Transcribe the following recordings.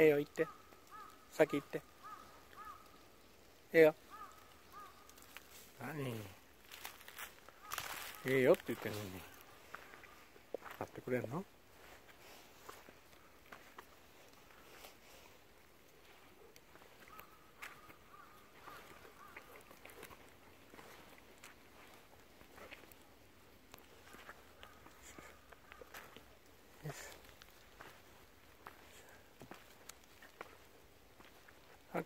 ええよ行って先行ってええよ何ええよって言ってんのに買ってくれんの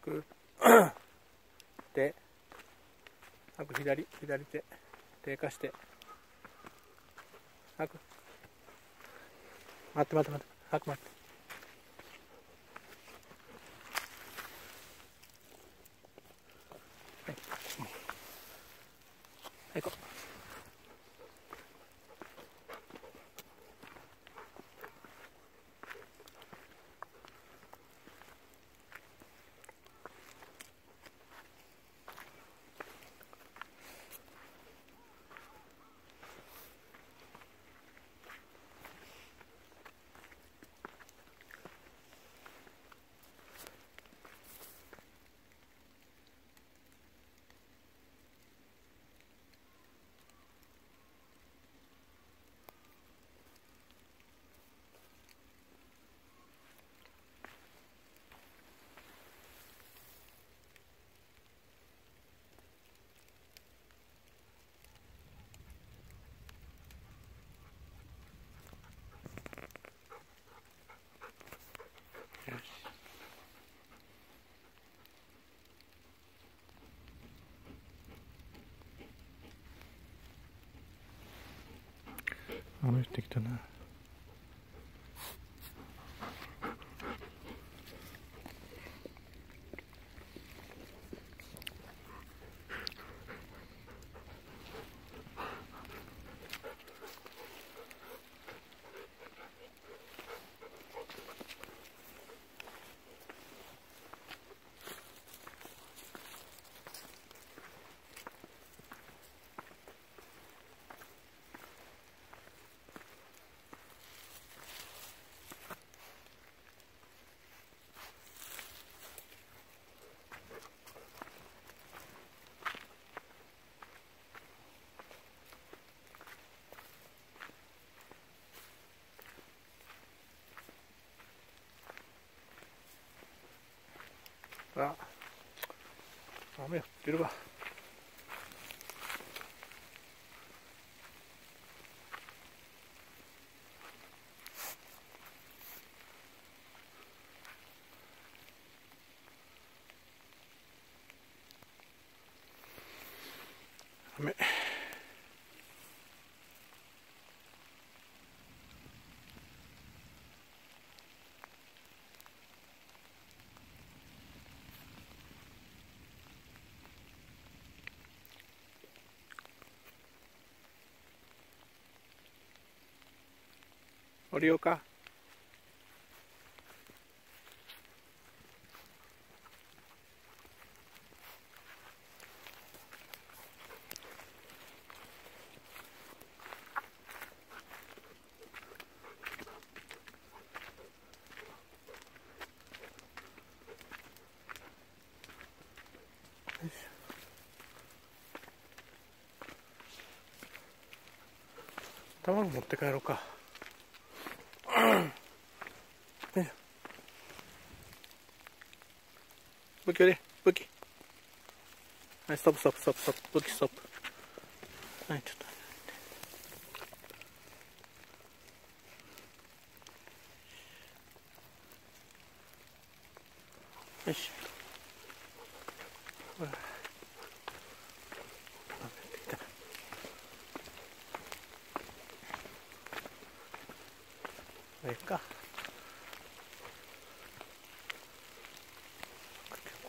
く手吐く左左手低下して。吐く待って待って待って。吐く待って。降りてきたな。あ雨降ってるわ雨降りようか卵持って帰ろうか。Bak öyle. Bak. Hayır, stop stop stop stop. Bak stop. Hayır tut. Hayır. Vem cá.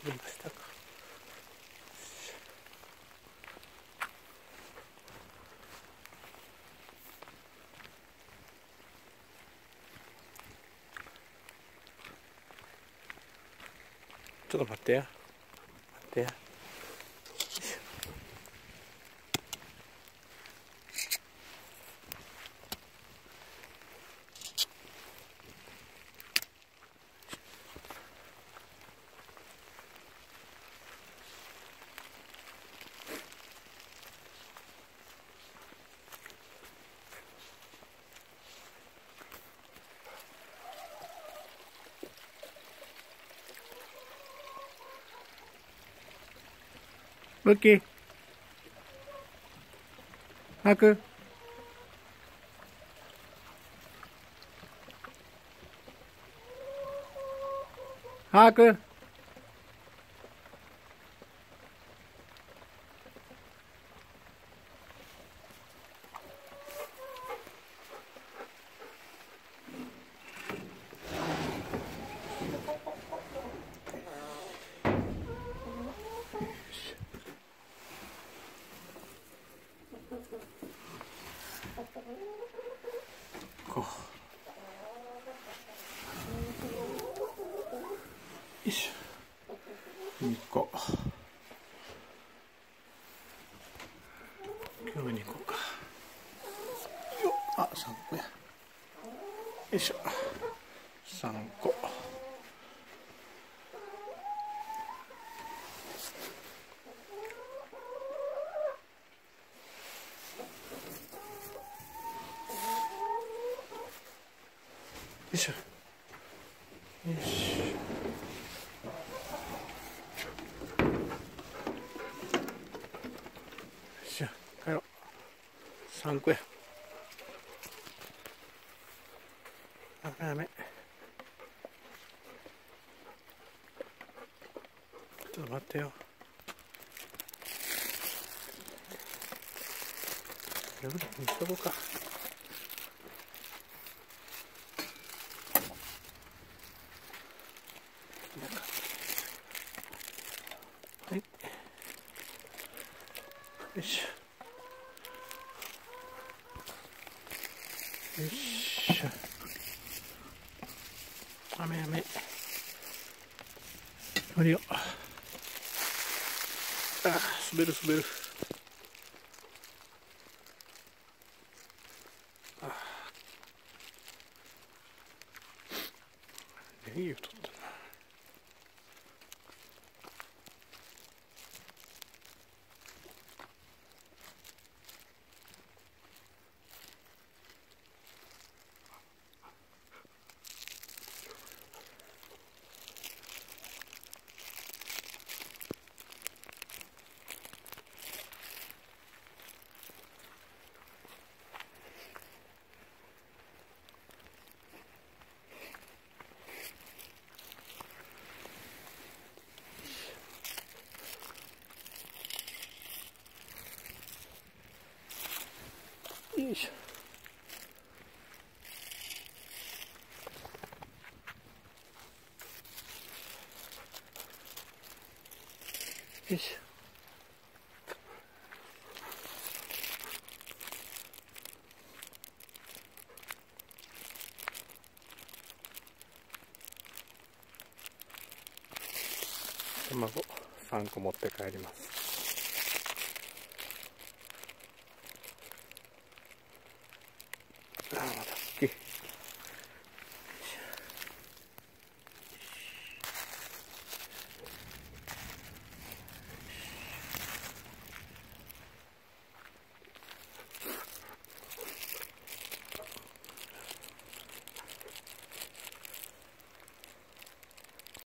りましたか。ちょっと待ってや。待ってや。Lucky. Haku. Haku. 2個。今日に行こうか。よあ三、3個や。よいしょ。3個。3個や。あちょっと待ってよ。とこうか。はい。よいしょ。雨雨無理よあ滑る滑るあネギを取ったよいしょ。卵3個持って帰ります。